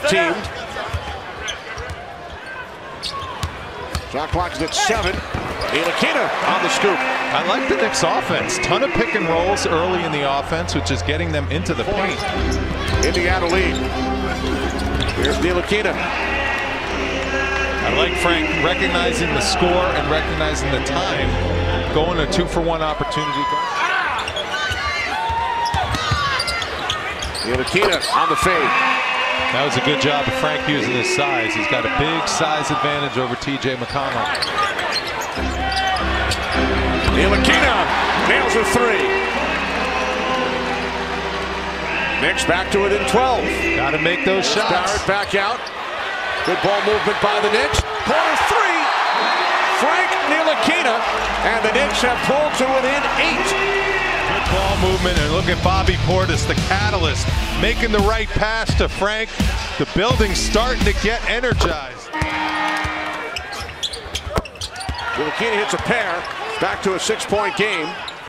teamed. Shot clock is at seven. Ntilikina on the scoop. I like the Knicks offense. Ton of pick and rolls early in the offense, which is getting them into the paint. Indiana lead. Here's Ntilikina. I like Frank recognizing the score and recognizing the time. Going a two for one opportunity. Ntilikina on the fade. That was a good job of Frank using his size. He's got a big size advantage over TJ McConnell. Ntilikina nails a three. Knicks back to within 12. Got to make those shots. Barrett back out. Good ball movement by the Knicks. Corner three. Frank Ntilikina. And the Knicks have pulled to within eight. Good ball movement. And look at Bobby Portis, the catalyst, making the right pass to Frank. The building's starting to get energized. Ntilikina hits a pair. Back to a six-point game.